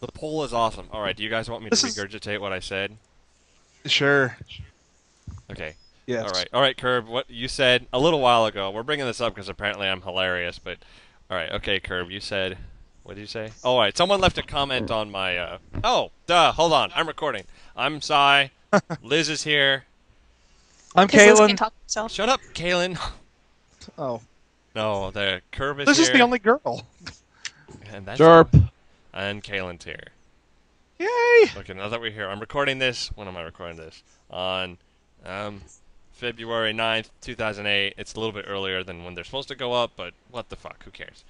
The poll is awesome. All right, do you guys want me This to is- regurgitate what I said? Sure. Okay. Yes. All right. All right, Curb. What you said a little while ago. We're bringing this up because apparently I'm hilarious. But all right. Okay, Curb. You said. What did you say? Oh, all right. Someone left a comment on my. Uh... Oh, duh. Hold on. I'm recording. I'm Sai. Liz is here. I'm Because Liz Kalen. can't talk to herself. Shut up, Kaylin. Oh, No, the Curb is this here. is the only girl. And that's Derp. And Kaylin's here. Yay! Okay, now that we're here, I'm recording this. When am I recording this? On um, February 9th, 2008. It's a little bit earlier than when they're supposed to go up, but what the fuck? Who cares?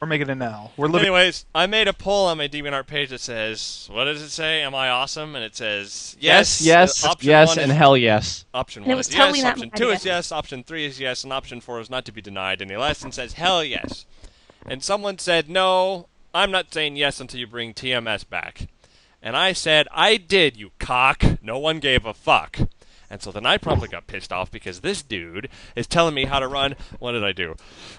We're making it now. We're living. Anyways, I made a poll on my DeviantArt page that says, "What does it say? Am I awesome?" And it says, "Yes, yes, Option yes, one and is, hell yes. option And one was is totally yes. Option two idea. is yes. Option three is yes, and option four is not to be denied any less, and says hell yes. And someone said, "No, I'm not saying yes until you bring TMS back." And I said, "I did, you cock." No one gave a fuck. And so then I probably got pissed off because this dude is telling me how to run. What did I do?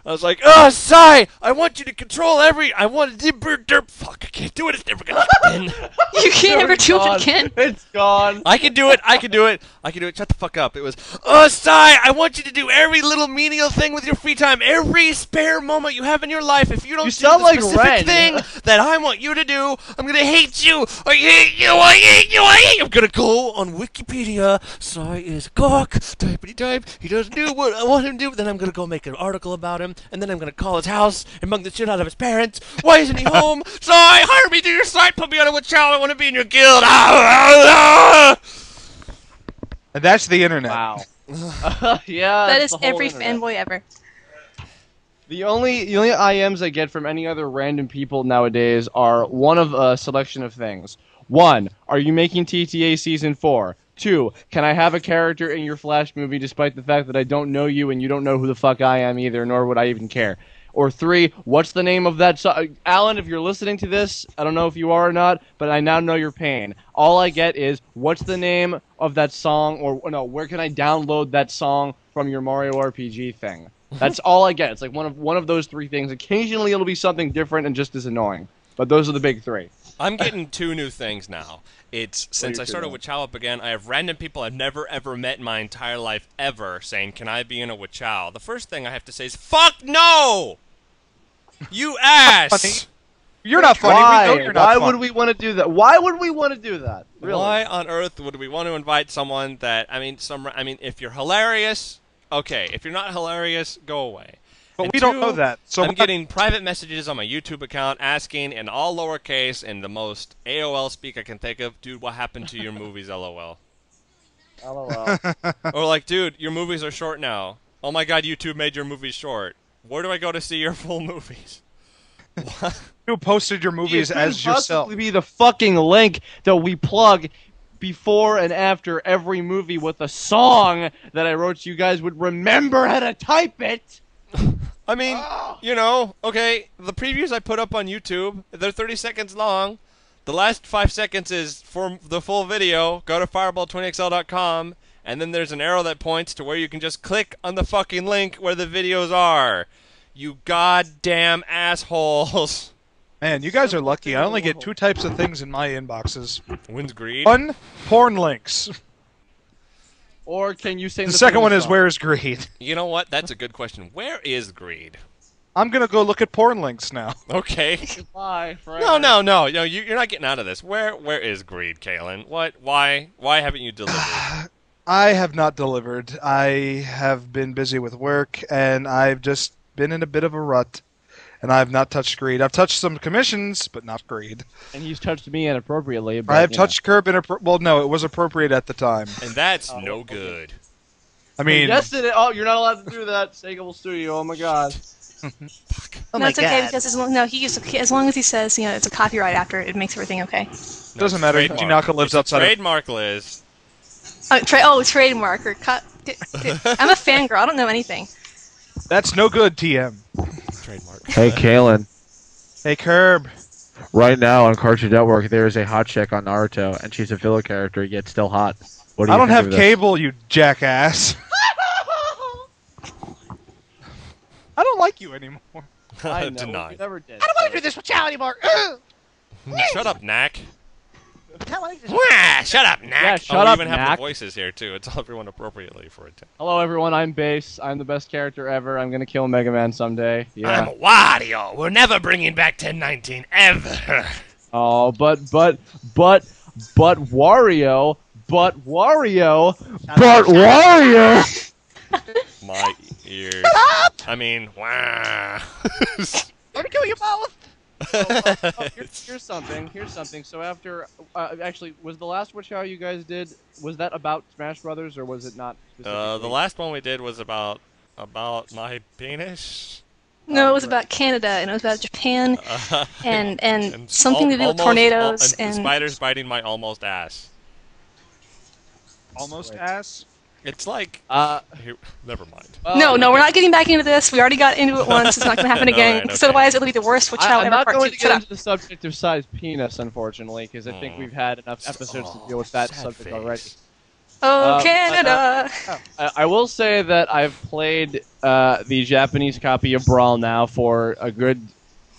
I was like, "Oh, Sai, I want you to control every. I want to derp. Fuck, I can't do it. It's never gonna happen. You can't ever do it Gone. again. It's gone. I can do it. I can do it. I can do it. Shut the fuck up. It was, oh, Sai, I want you to do every little menial thing with your free time, every spare moment you have in your life. If you don't You do sound the like specific Ren. thing that I want you to do, I'm gonna hate you. I hate you. I hate you. I hate you. I'm gonna go on Wikipedia. Sai is a cock. Typity type. He doesn't do what I want him to do. Then I'm gonna go make an article about him, and then I'm gonna call his house and mug the shit out of his parents. Why isn't he home? So I hire me to your site. Put me on a with child. I want to be in your guild. Ah, ah, ah. And that's the internet. Wow. yeah. That it's is the whole every internet. fanboy ever. The only the only IMs I get from any other random people nowadays are one of a selection of things. One, are you making TTA season four? Two, can I have a character in your Flash movie despite the fact that I don't know you and you don't know who the fuck I am either, nor would I even care? Or three, what's the name of that song? Alan, if you're listening to this, I don't know if you are or not, but I now know your pain. All I get is, what's the name of that song, or no, where can I download that song from your Mario RPG thing? That's all I get. It's like one of one of those three things. Occasionally it'll be something different and just as annoying. But those are the big three. I'm getting two new things now. It's since I started now? with Chow Up again, I have random people I've never ever met in my entire life ever saying, "Can I be in a Whachow?" The first thing I have to say is, "Fuck no!" You ass. You're not funny. Why? We know you're not Why funny. would we want to do that? Why would we want to do that? Really? Why on earth would we want to invite someone that I mean, some I mean, if you're hilarious, okay. If you're not hilarious, go away. But And we don't know that. So I'm what- getting private messages on my YouTube account asking in all lowercase and the most AOL speak I can think of, dude, what happened to your movies? LOL. LOL. or like, dude, your movies are short now. Oh my god, YouTube made your movies short. Where do I go to see your full movies? Who posted your movies It as yourself. possibly be the fucking link that we plug before and after every movie with a song that I wrote so you guys would remember how to type it. I mean, ah! you know, okay, the previews I put up on YouTube, they're 30 seconds long. The last five seconds is for the full video. Go to fireball20xl.com, and then there's an arrow that points to where you can just click on the fucking link where the videos are. You goddamn assholes. Man, you guys are lucky. I only get two types of things in my inboxes. Wins greed. One, porn links. Or can you sing The the, second one is song? where's greed. You know what? That's a good question. Where is greed? I'm gonna go look at porn links now. Okay. Bye, No, no, no, no. You, you're not getting out of this. Where, where is greed, Kalen? What? Why? Why haven't you delivered? I have not delivered. I have been busy with work, and I've just been in a bit of a rut. And I have not touched greed. I've touched some commissions, but not greed. And he's touched me inappropriately. But, I have you know. touched curb inappro- Well, no, it was appropriate at the time. And that's Oh, no okay. good. I mean, yes, it. Oh, you're not allowed to do that. Sega will sue you. Oh my god. oh no, my it's okay God. because as long, no, he as long as he says you know it's a copyright after it makes everything okay. No, Doesn't matter. trademark. Jinaka lives It's a outside of- Trademark, Liz. Oh, tra- oh trademark or cut. I'm a fangirl. I don't know anything. that's no good, TM. Trademark. Hey, Kalen. Hey, Curb. Right now on Cartoon Network, there is a hot chick on Naruto, and she's a filler character, yet still hot. What do you I don't have cable, you jackass. I don't like you anymore. I know. Denied. You never did. I don't want to do this with Chow anymore. Shut up, Knack. Tell me- Wah, shut up, Knack. Yeah, oh, shut we up, even have Knack. the voices here too. It's all everyone appropriately for it. Hello, everyone. I'm Bass. I'm the best character ever. I'm gonna kill Mega Man someday. Yeah. I'm Wario. We're never bringing back 1019 ever. Oh, but but but but Wario, but Wario, but Wario. My ears. I mean, wow. Let me kill you both. Oh, here's, here's something. Here's something. So after, uh, actually, was the last Whachow you guys did? Was that about Smash Brothers or was it not? Uh, the last one we did was about about my penis. No, it was about Canada and it was about Japan Uh, and and, and something to do with almost- tornadoes al- and, and spiders biting my almost ass. Almost Right. ass. It's like Uh, here, never mind. well, no, no, we're not getting back into this. We already got into it once. It's not going to happen again. Alright, Because okay. otherwise, it'll be the worst Witch I, Hour I'm not going to get into the subject of size penis, unfortunately, because I think Oh. we've had enough episodes to deal with that subject face. already. Oh, Uh, Canada! I, I will say that I've played uh, the Japanese copy of Brawl now for a good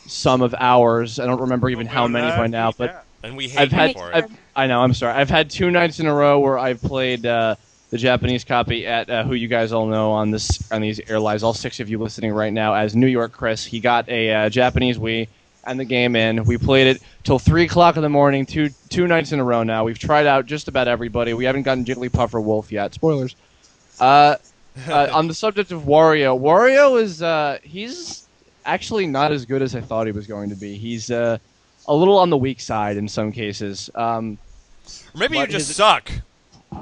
sum of hours. I don't remember even how many by now, but And we hate I've had. for it. I've, I know. I'm sorry. I've had two nights in a row where I've played uh, the Japanese copy at uh, who you guys all know on this on these air lives. All six of you listening right now as New York Chris. He got a uh, Japanese Wii and the game in. We played it till three o'clock in the morning. Two two nights in a row now. We've tried out just about everybody. We haven't gotten Jigglypuff or Wolf yet. Spoilers. Uh, uh, on the subject of Wario, Wario is uh, he's actually not as good as I thought he was going to be. He's uh, a little on the weak side in some cases. Um, Or maybe you just is it- suck.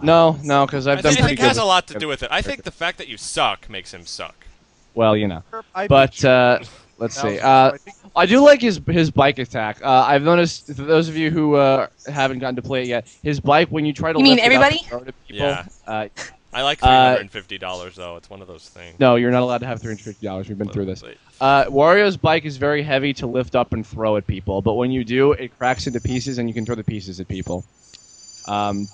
No, no, because I've I done think, I pretty think it has a lot to do with it. I think the fact that you suck makes him suck. Well, you know, but uh, let's see. Uh, I do like his his bike attack. Uh, I've noticed for those of you who uh, haven't gotten to play it yet, his bike when you try to You mean lift it up everybody? throw it people, Yeah. uh, I like Uh, three hundred and fifty dollars though. It's one of those things. no, you're not allowed to have three hundred fifty dollars. We've been through this. Uh, Wario's bike is very heavy to lift up and throw at people, but when you do, it cracks into pieces and you can throw the pieces at people. Um,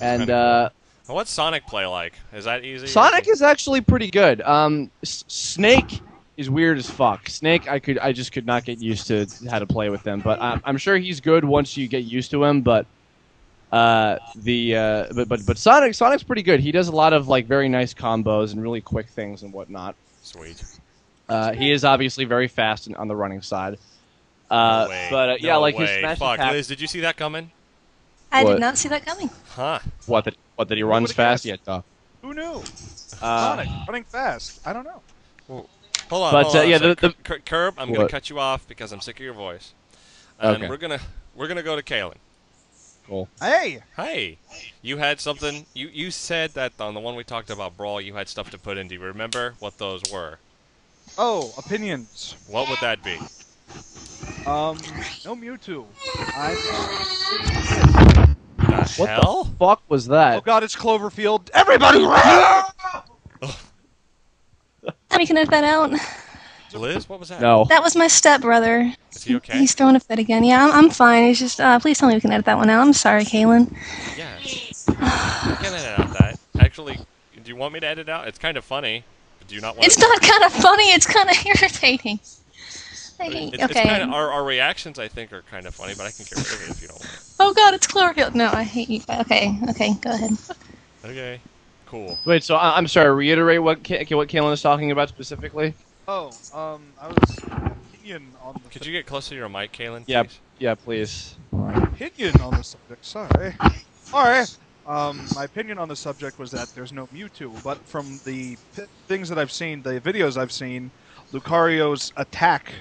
and kinda uh, What's Sonic play like? Is that easy? Sonic is is actually pretty good. Um, S- Snake is weird as fuck. Snake, I could, I just could not get used to how to play with him, but I'm, I'm sure he's good once you get used to him. But uh, the uh, but but but Sonic, Sonic's pretty good. He does a lot of like very nice combos and really quick things and whatnot. sweet? Uh, he is obviously very fast and on the running side. Uh, No way. but uh, yeah, No like his way. smash Fuck, attack. Liz, did you see that coming? I what? did not see that coming. Huh? What that what that he runs fast? guessed? Yeah. Who knew? Uh, Sonic running fast. I don't know. Hold on. But, hold uh, on a yeah, sec. the- the- Curb, I'm gonna cut you off because I'm sick of your voice. And Okay. we're gonna we're gonna go to Kalen. cool. Hey, Hey, you had something. You you said that on the one we talked about brawl, you had stuff to put in. Do you remember what those were? oh, opinions. What would that be? Um, no Mewtwo. I'm. The What hell? the fuck was that? Oh God, it's Cloverfield. Everybody, run! Tommy can edit that out. Liz, what was that? No. That was my stepbrother. Is he okay? He's throwing a fit again. Yeah, I'm, I'm fine. He's just, uh, please tell me we can edit that one out. I'm sorry, Kaylin. Yeah. I can edit out that. Actually, do you want me to edit out? It's kind of funny. Do you not want? It's to- not kind of funny. It's kind of irritating. I It's, okay. it's kind of our, our reactions. I think are kind of funny, but I can get rid of it if you don't want. Oh God, it's Cloverfield. No, I hate you. Okay, okay, go ahead. Okay. Cool. Wait, so I- I'm sorry. Reiterate what Ka- what Kalen is talking about specifically. Oh, um, I was opinion on the Could you get closer to your mic, Kaylin? Yeah. please? Yeah, please. opinion on the subject. Sorry. Alright. Um, my opinion on the subject was that there's no Mewtwo, but from the p- things that I've seen, the videos I've seen, Lucario's attack,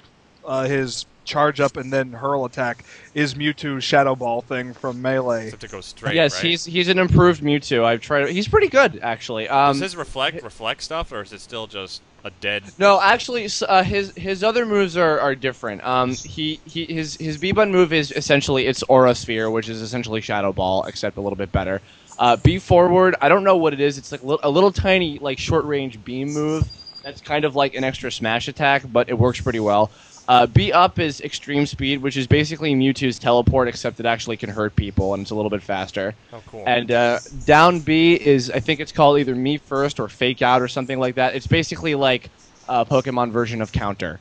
uh, his charge up and then hurl attack, is Mewtwo's Shadow Ball thing from Melee. Have to go straight. yes, right? he's he's an improved Mewtwo. I've tried. He's pretty good actually. Um, Does his reflect reflect stuff, or is it still just a dead? No, actually, uh, his his other moves are, are different. Um, he, he his his B button move is essentially it's Aura Sphere, which is essentially Shadow Ball, except a little bit better. Uh, B forward, I don't know what it is. It's like a little, a little tiny like short range beam move. That's kind of like an extra smash attack, but it works pretty well. Uh, B up is extreme speed, which is basically Mewtwo's teleport, except it actually can hurt people and it's a little bit faster. Oh, cool. And uh, down B is I think it's called either Me First or Fake Out or something like that. It's basically like a Pokemon version of Counter.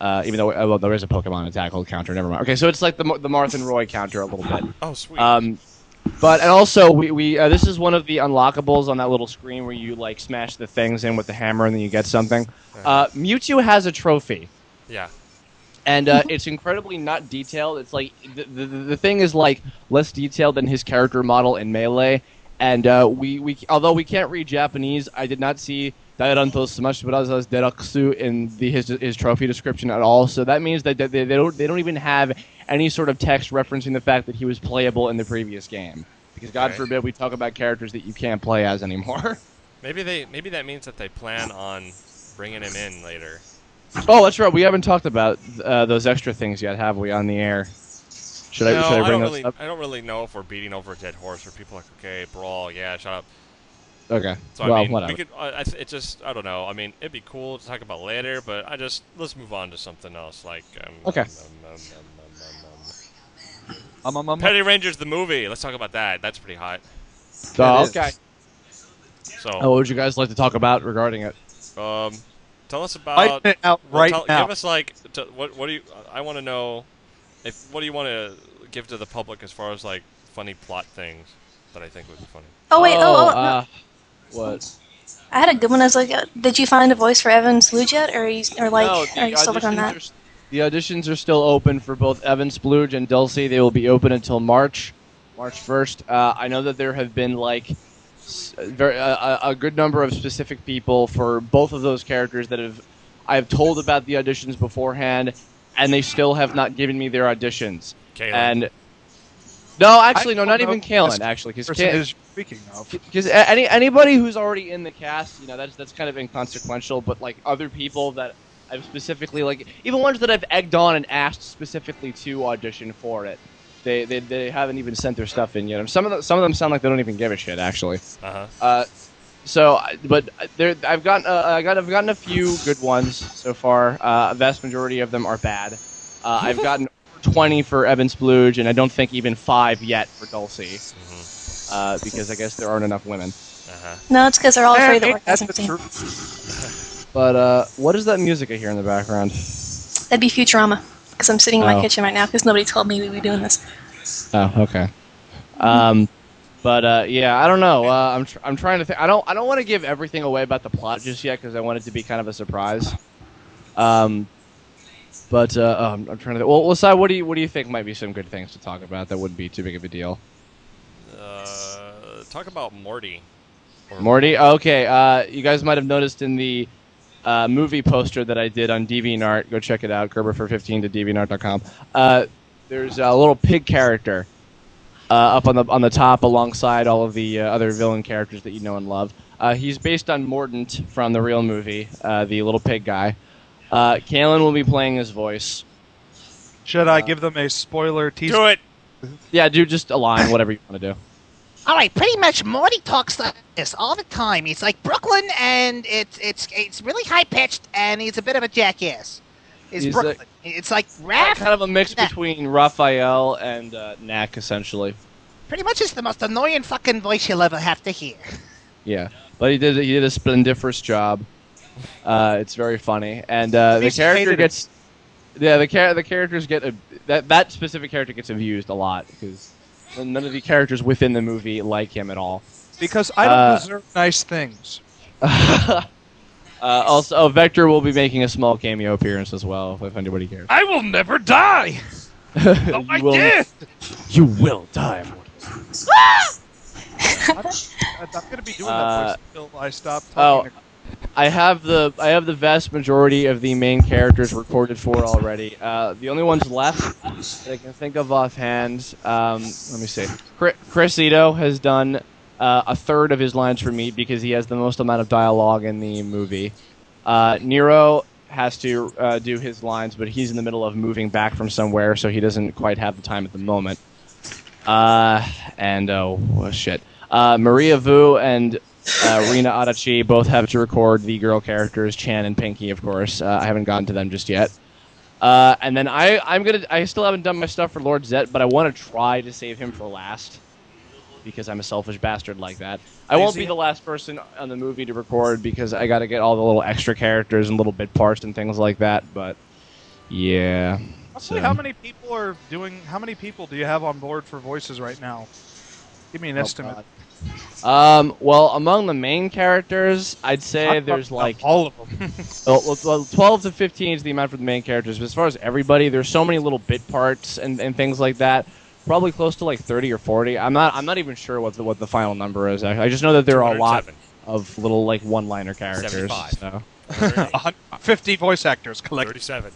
Uh, even though uh, well, there is a Pokemon attack hold counter. Never mind. Okay, so it's like the the Martha Roy counter a little bit. Oh, sweet. Um, but and also we, we uh, this is one of the unlockables on that little screen where you like smash the things in with the hammer and then you get something. Uh, Mewtwo has a trophy yeah. And uh, it's incredibly not detailed. It's like the, the the thing is like less detailed than his character model in Melee. And uh, we, we although we can't read Japanese, I did not see Dairanto Smashbrazas Deraksu in the his his trophy description at all. So that means that they, they don't they don't even have any sort of text referencing the fact that he was playable in the previous game. Because God Okay. forbid we talk about characters that you can't play as anymore. Maybe they maybe that means that they plan on bringing him in later. Oh, that's right. We haven't talked about uh, those extra things yet, have we? On the air. Should I should I bring don't those really up? I don't really know if we're beating over a dead horse or people are like, okay, brawl, yeah, shut up. Okay. So well, I mean, whatever. we could. Uh, I it just I don't know. I mean, it'd be cool to talk about later, but I just let's move on to something else. Like um, Okay. um, um, um, um, um, Um, um, um. um, Petty Rangers the movie. Let's talk about that. That's pretty hot. Oh, It is. okay. So, Oh, what would you guys like to talk about regarding it? um, tell us about. It out well, right tell- now. Give us like t- what what do you? I want to know if what do you want to give to the public as far as like funny plot things that I think would be funny. Oh wait, oh, oh, no. uh, what? I had a good one. I was like, uh, did you find a voice for Evan Sludge yet, or are you, or like, no, are you still working on that? are the auditions are still open for both Evan Splooge and Dulcie. They will be open until March, March first. Uh, I know that there have been like s- very, uh, a, a good number of specific people for both of those characters that have I have told about the auditions beforehand, and they still have not given me their auditions. Kayla. And no, actually, no, don't even who Kalen. Actually, because person is speaking of. because any anybody who's already in the cast, you know, that's that's kind of inconsequential. But like other people that I've specifically like, even ones that I've egged on and asked specifically to audition for it, they they, they haven't even sent their stuff in yet. Some of the, some of them sound like they don't even give a shit. Actually, uh-huh. uh, so but there I've gotten uh, I got I've gotten a few good ones so far. Uh, a vast majority of them are bad. Uh, I've gotten. 20 for Evan Splooge, and I don't think even five yet for Dulcie, hmm uh, because I guess there aren't enough women. Uh-huh. No, it's because they're all afraid that we're that's the truth. But uh, what is that music I hear in the background? That'd be Futurama. Because I'm sitting in my Oh. kitchen right now because nobody told me we'd be doing this. Oh, okay. Um, but uh, yeah, I don't know. Uh, I'm tr- I'm trying to think. I don't I don't want to give everything away about the plot just yet because I want it to be kind of a surprise. Um, but uh, oh, I'm, I'm trying to. Think. Well, Lasai, what do you what do you think might be some good things to talk about that wouldn't be too big of a deal? Uh, talk about Morty. Morty. Okay. Uh, you guys might have noticed in the uh, movie poster that I did on DeviantArt. Go check it out. Gerber for 15 to DeviantArt.com. Uh, there's a little pig character uh, up on the on the top alongside all of the uh, other villain characters that you know and love. Uh, he's based on Mordant from the real movie, uh, the little pig guy. Uh, Kalen will be playing his voice. Should I give them a spoiler teaser? Do it. Yeah, do just a line, whatever you want to do. All right, pretty much Morty talks like this all the time. He's like Brooklyn, and it's it's it's really high pitched, and he's a bit of a jackass. It's He's Brooklyn. it's like Raph. kind of a mix Yeah. between Raphael and uh, Knack, essentially. Pretty much, it's the most annoying fucking voice you'll ever have to hear. Yeah, but he did he did a splendiferous job. Uh, it's very funny, and uh, the character gets yeah the char- the characters get a, that that specific character gets abused a lot because none of the characters within the movie like him at all. Because I don't Uh, deserve nice things. uh, also, oh, Vector will be making a small cameo appearance as well, if anybody cares. I will never die. Oh, I you will, did. You will die. I'm, I'm gonna be doing Uh, that voice until I stop oh, talking. I have the I have the vast majority of the main characters recorded for already. Uh, the only ones left that I can think of offhand. Um, let me see. Chris, Ito has done uh, a third of his lines for me because he has the most amount of dialogue in the movie. Uh, Nero has to uh, do his lines, but he's in the middle of moving back from somewhere, so he doesn't quite have the time at the moment. Uh, and oh shit. Uh, Maria Vu and uh, Rina Adachi both have to record the girl characters, Chan and Pinky, of course. Uh, I haven't gotten to them just yet. Uh, and then I, I'm gonna. I still haven't done my stuff for Lord Zedd, but I want to try to save him for last because I'm a selfish bastard like that. I won't be the last person on the movie to record because I got to get all the little extra characters and little bit parts and things like that. But Yeah. So- how many people are doing? How many people do you have on board for voices right now? Give me an Oh, estimate. God. Um, well, among the main characters, I'd say I'm there's like all of them. well, well, well, 12 to 15 is the amount for the main characters. But as far as everybody, there's so many little bit parts and, and things like that. Probably close to like 30 or 40. I'm not I'm not even sure what the what the final number is. I, I just know that there are a lot of little like one-liner characters. 75. So. 50 voice actors collectively. 37.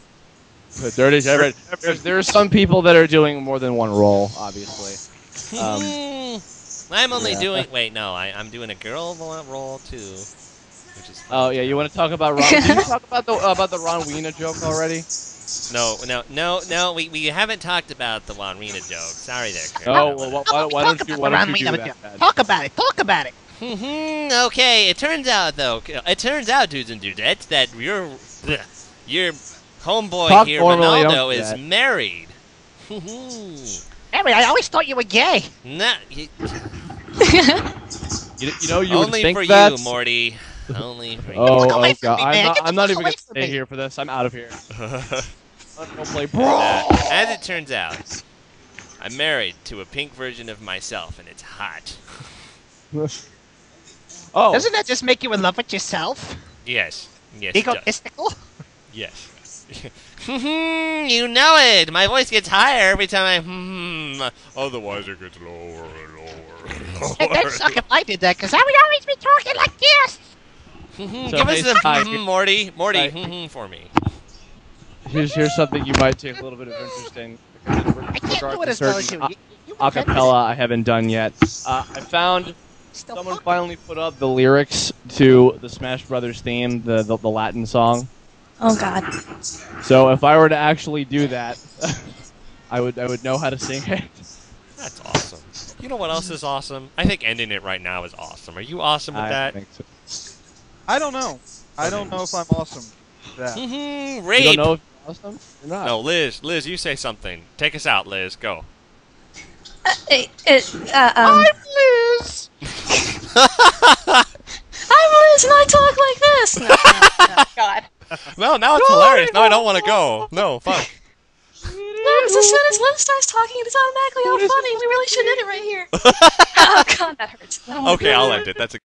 37. There's, there are some people that are doing more than one role, obviously. Um, I'm only yeah. doing. Wait, no, I, I'm doing a girl vo- role too. Which is. Oh yeah, you want to talk about Ron? Did you talk about the about the Ron Weena joke already? No, no, no, no. We, we haven't talked about the Ron Rena joke. Sorry there, Chris. Oh well, why, why talk don't you about why don't you do that? Talk about it. Talk about it. Mhm, okay, it turns out though, it turns out, dudes and dudettes, that your your homeboy Talk here, normally, don't Ronaldo, is that. married. Mhm. Harry, I always thought you were gay. Nah, y- You, you know you would only think for that. you, Morty. Only for you. Oh, oh god, me, I'm not, I'm not even gonna stay me. here for this. I'm out of here. I'm gonna play Uh, as it turns out, I'm married to a pink version of myself, and it's hot. Oh, Doesn't that just make you in love with yourself? Yes, yes, it. Egotistical? yes. you know it. My voice gets higher every time I. Hmm. Otherwise, it gets lower and lower. Hey, that'd suck if I did that, because I would always be talking like this. Mhm, So, Give us the Ty, mhm, Morty. Morty, Ty- mhm, for me. here's here's something you might take a little bit of interest in. I can't do it as well as you. You, you Acapella I haven't done yet. Uh, I found. Still someone fuck. finally put up the lyrics to the Smash Brothers theme, the the, the Latin song. Oh God. So if I were to actually do that, I would I would know how to sing it. That's awesome. You know what else is awesome? I think ending it right now is awesome. Are you awesome with I that? think so. I don't know. I don't know if I'm awesome. with That. Mhm, You don't know if you're awesome? You're not. No, Liz. Liz, you say something. Take us out, Liz. Go. Uh, it, it, uh, um, Liz. I'm Liz and I talk like this. No, no, no, God. No, now it's hilarious. Now I don't want to go. No, fuck. As soon as Liz starts talking, it's automatically all funny. We really should end it right here. oh God, that hurts. Okay, I'll end it. That's a